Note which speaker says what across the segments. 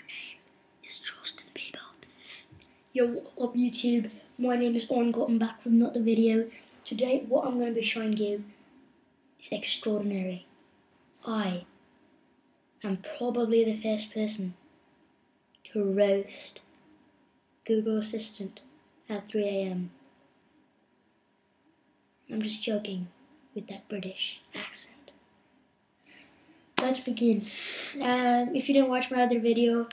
Speaker 1: My name is Justin Bieber. Yo, what up YouTube? My name is Aryan Gautam back with another video. Today, what I'm going to be showing you is extraordinary. I am probably the first person to roast Google Assistant at 3 a.m. I'm just joking with that British accent. Let's begin. Um, if you didn't watch my other video,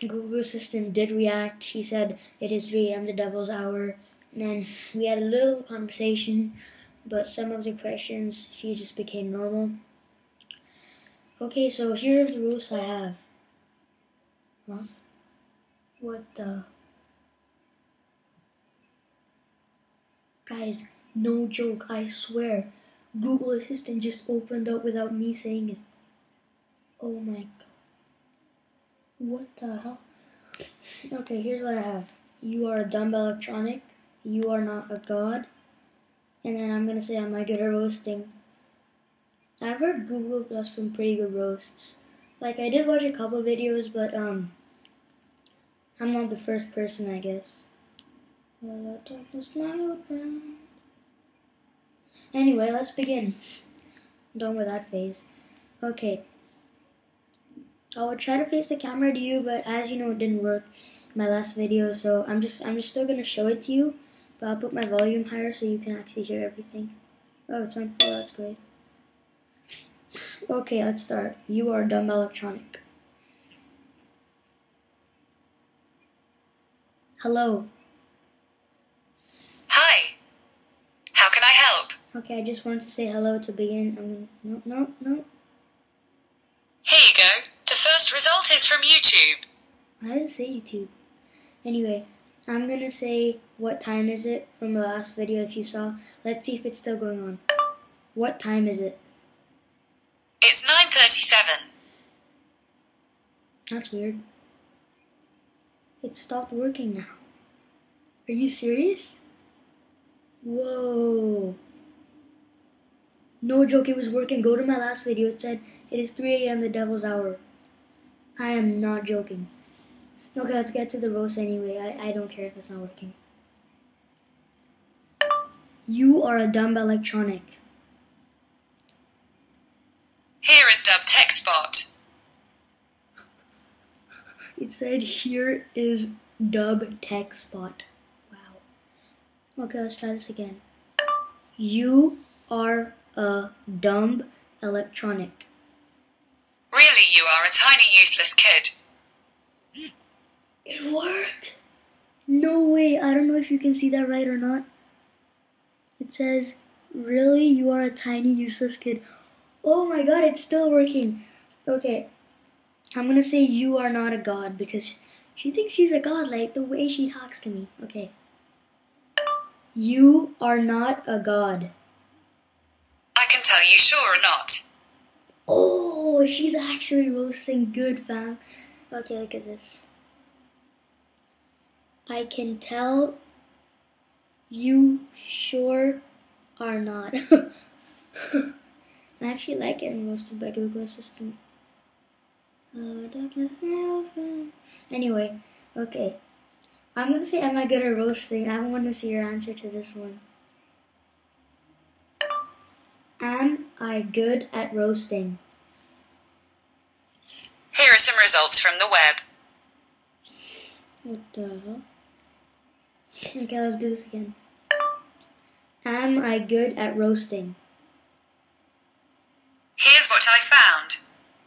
Speaker 1: Google Assistant did react. She said it is 3 a.m. the devil's hour. And then we had a little conversation, but some of the questions she just became normal. Okay, so here are the rules I have. Huh? What the? Guys, no joke, I swear. Google Assistant just opened up without me saying it. Oh my god. What the hell? Okay, here's what I have. You are a dumb electronic. You are not a god. And then I'm gonna say, I'm good at roasting? I've heard Google Plus from pretty good roasts. Like I did watch a couple videos, but um, I'm not the first person, I guess. Hello, darkness, my old friend. Anyway, let's begin. I'm done with that phase. Okay. I would try to face the camera to you, but as you know, it didn't work in my last video, so I'm just I'm just still gonna show it to you, but I'll put my volume higher so you can actually hear everything. Oh, it's on full. That's great. Okay, let's start. You are dumb electronic. Hello.
Speaker 2: Hi. How can I help?
Speaker 1: Okay, I just wanted to say hello to begin. No, no, no.
Speaker 2: Here you go. First result is from YouTube.
Speaker 1: I didn't say YouTube. Anyway, I'm gonna say what time is it from the last video if you saw. Let's see if it's still going on. What time is it?
Speaker 2: It's 9:37.
Speaker 1: That's weird. It stopped working now. Are you serious? Whoa. No joke, it was working. Go to my last video. It said it is 3 a.m. the devil's hour. I am not joking. Okay, let's get to the roast anyway. I, I don't care if it's not working. You are a dumb electronic.
Speaker 2: Here is Dub tech spot.
Speaker 1: It said here is dub tech spot. Wow. Okay, let's try this again. You are a dumb electronic.
Speaker 2: You are a tiny useless kid.
Speaker 1: It worked! No way, I don't know if you can see that right or not. It says, really, you are a tiny useless kid. Oh my god, it's still working. Okay, I'm gonna say you are not a god because she thinks she's a god, like the way she talks to me. Okay. You are not a god.
Speaker 2: I can tell you sure or not.
Speaker 1: Oh, she's actually roasting good, fam. Okay, look at this. I can tell you sure are not. I actually like getting roasted by Google Assistant. Uh, darkness, anyway, okay. I'm gonna say, am I good at roasting? I want to see your answer to this one. Am I good at roasting?
Speaker 2: Here are some results from the web.
Speaker 1: What the hell? Okay, let's do this again. Am I good at roasting?
Speaker 2: Here's what I found.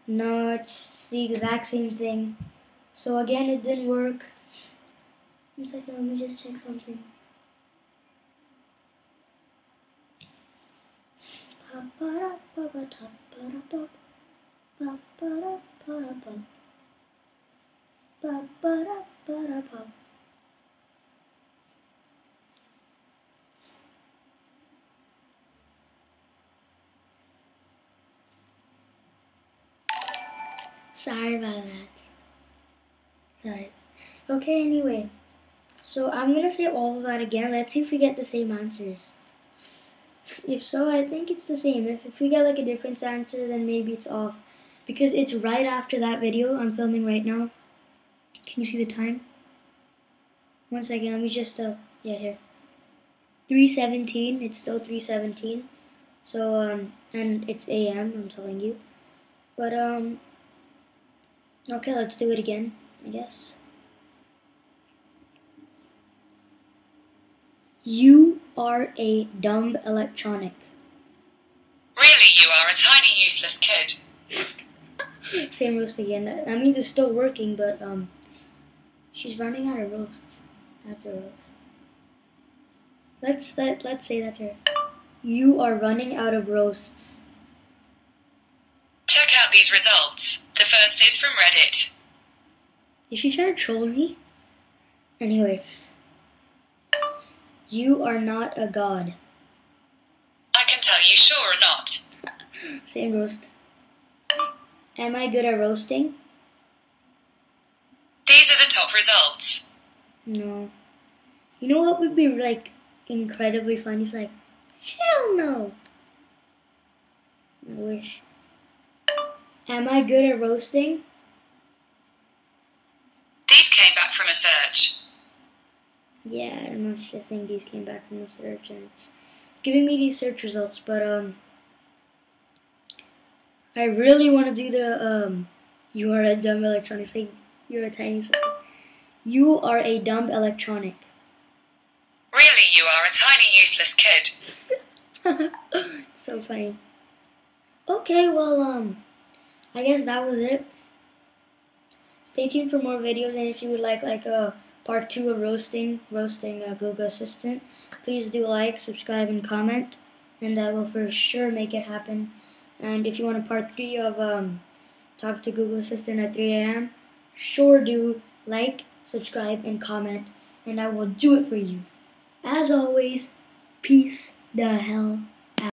Speaker 1: No, it's the exact same thing. So again, it didn't work. One second, let me just check something. Sorry about that. Sorry. Okay, anyway. So I'm gonna say all of that again. Let's see if we get the same answers. If so, I think it's the same. If, if we get like a different answer, then maybe it's off. Because it's right after that video I'm filming right now. Can you see the time? One second, let me just, uh, yeah, here. 317, it's still 317. So, um, and it's AM, I'm telling you. But, um, okay, let's do it again, I guess. You are a dumb electronic.
Speaker 2: Really, you are a tiny useless kid.
Speaker 1: Same roast again. That, that means it's still working, but um, she's running out of roasts. That's a roast. Let's let let's say that to her. You are running out of roasts.
Speaker 2: Check out these results. The first is from Reddit.
Speaker 1: Is she trying to troll me? Anyway, you are not a god.
Speaker 2: I can tell you sure or not.
Speaker 1: Same roast. Am I good at roasting?
Speaker 2: These are the top results.
Speaker 1: No. You know what would be like incredibly funny? It's like, hell no. I wish. Am I good at roasting?
Speaker 2: These came back from a search.
Speaker 1: Yeah, I don't know. It's just saying these came back from the search, and it's giving me these search results. But um, I really want to do the um, you are a dumb electronic. Say you're a tiny. You are a dumb electronic.
Speaker 2: Really, you are a tiny useless kid.
Speaker 1: so funny. Okay, well, um, I guess that was it. Stay tuned for more videos, and if you would like like a part two of roasting, roasting uh, Google Assistant, please do like, subscribe, and comment, and I will for sure make it happen. And if you want a part three of um, talk to Google Assistant at 3 a.m., sure do like, subscribe, and comment, and I will do it for you. As always, peace the hell